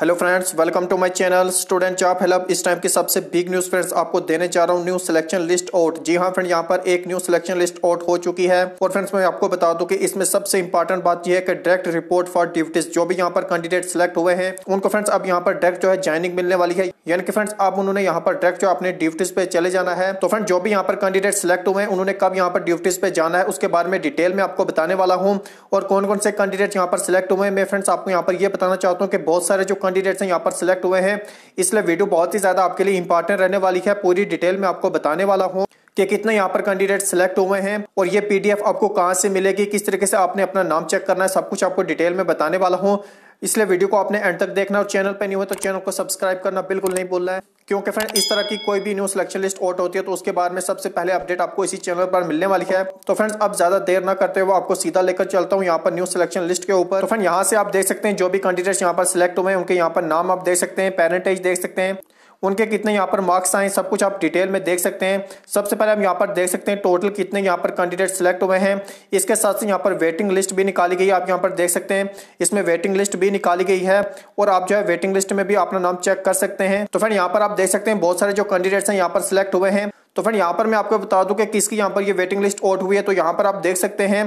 Hello friends welcome to my channel student job help इस time की सबसे big news friends आपको देने जा रहा हूँ न्यू सिलेक्शन लिस्ट आउट जी हाँ फ्रेंड यहाँ पर एक न्यू सिलेक्शन लिस्ट आउट हो चुकी है। और फ्रेंड्स मैं आपको बता दूँ कि इसमें सबसे इंपॉर्टेंट बात यह है कि डायरेक्ट रिपोर्ट फॉर ड्यूटीज़ जो भी यहाँ पर कैंडिडेट सिलेक्ट हुए हैं, उनको फ्रेंड्स अब यहाँ पर डायरेक्ट जो है ज्वाइनिंग मिलने वाली है। यानी कि फ्रेंड्स अब उन्होंने यहाँ पर डायरेक्ट जो अपने ड्यूटीज़ पे चले जाना है। तो फ्रेंड जो भी यहाँ पर कैंडिडेट सिलेक्ट हुए हैं, उन्होंने कब यहाँ पर ड्यूटीज़ पे जाना है, उसके बारे में डिटेल में आपको बताने वाला हूँ। और कौन कौन से कैंडिडेट यहाँ पर सिलेक्ट हुए हैं, मैं फ्रेंड्स आपको यहाँ पर यह बताना चाहता हूँ कि बहुत सारे जो कैंडिडेट्स हैं, यहाँ पर सिलेक्ट हुए हैं। इसलिए वीडियो बहुत ही ज़्यादा आपके लिए इंपॉर्टेंट रहने वाली है। पूरी डिटेल में आपको बताने वाला हूँ। कि कितने यहाँ पर कैंडिडेट सिलेक्ट हुए हैं और ये पीडीएफ आपको कहाँ से मिलेगी, किस तरीके से आपने अपना नाम चेक करना है, सब कुछ आपको डिटेल में बताने वाला हूँ। इसलिए वीडियो को आपने एंड तक देखना और चैनल पर नहीं हुआ तो चैनल को सब्सक्राइब करना बिल्कुल नहीं भूलना है। क्योंकि फ्रेंड इस तरह की कोई भी न्यू सिलेक्शन लिस्ट आउट होती है तो उसके बारे में सबसे पहले अपडेट आपको इसी चैनल पर मिलने वाली है। तो फ्रेंड्स अब ज़्यादा देर ना करते हुए आपको सीधा लेकर चलता हूँ यहाँ पर न्यू सिलेक्शन लिस्ट के ऊपर। तो फ्रेंड यहाँ से आप देख सकते हैं, जो भी कैंडिडेट्स यहाँ पर सिलेक्ट हुए हैं, उनके यहाँ पर नाम आप देख सकते हैं पेरेंटेज देख सकते हैं। उनके कितने यहाँ पर मार्क्स आए, सब कुछ आप डिटेल में देख सकते हैं। सबसे पहले हम यहाँ पर देख सकते हैं टोटल कितने यहाँ पर कैंडिडेट सेलेक्ट हुए हैं। इसके साथ से यहाँ पर वेटिंग लिस्ट भी निकाली गई है, आप यहाँ पर देख सकते हैं। इसमें वेटिंग लिस्ट भी निकाली गई है और आप जो है वेटिंग लिस्ट में भी अपना नाम चेक कर सकते हैं। तो फिर यहाँ पर आप देख सकते हैं बहुत सारे जो कैंडिडेट्स हैं, यहाँ पर सिलेक्ट हुए हैं। तो फ्रेंड यहाँ पर मैं आपको बता दूँ कि किसकी यहाँ पर ये वेटिंग लिस्ट आउट हुई है तो यहाँ पर आप देख सकते हैं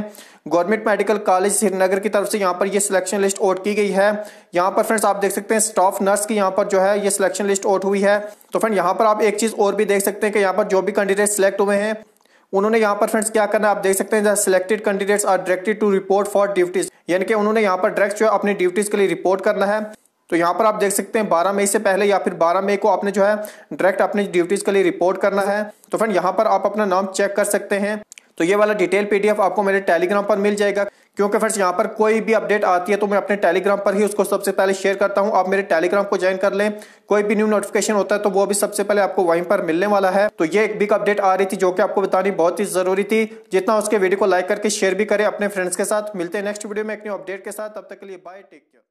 गवर्नमेंट मेडिकल कॉलेज श्रीनगर की तरफ़ से यहाँ पर ये सिलेक्शन लिस्ट आउट की गई है यहाँ पर फ्रेंड्स आप देख सकते हैं स्टाफ नर्स की यहाँ पर जो है ये सिलेक्शन लिस्ट आउट हुई है तो फ्रेंड यहाँ पर आप एक चीज़ और भी देख सकते हैं कि यहाँ पर जो भी कैंडिडेट सिलेक्ट हुए हैं उन्होंने यहाँ पर फ्रेंड्स क्या करना है आप देख सकते हैं selected candidates are directed to report for duties यानी कि उन्होंने यहाँ पर डायरेक्ट जो है अपनी ड्यूटीज़ के लिए रिपोर्ट करना है तो यहाँ पर आप देख सकते हैं 12 मई से पहले या फिर 12 मई को आपने जो है डायरेक्ट अपनी ड्यूटीज़ के लिए रिपोर्ट करना है। तो फ्रेंड यहाँ पर आप अपना नाम चेक कर सकते हैं। तो ये वाला डिटेल पीडीएफ आपको मेरे टेलीग्राम पर मिल जाएगा। क्योंकि फ्रेंड्स यहाँ पर कोई भी अपडेट आती है तो मैं अपने टेलीग्राम पर ही उसको सबसे पहले शेयर करता हूँ। आप मेरे टेलीग्राम को ज्वाइन कर लें। कोई भी न्यू नोटिफिकेशन होता है तो वो भी सबसे पहले आपको वहीं पर मिलने वाला है। तो ये एक बिग अपडेट आ रही थी जो कि आपको बतानी बहुत ही ज़रूरी थी। जितना उसके वीडियो को लाइक करके शेयर भी करें अपने फ्रेंड्स के साथ। मिलते हैं नेक्स्ट वीडियो में एक न्यू अपडेट के साथ। तब तक के लिए बाय टेक केयर